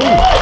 Ooh.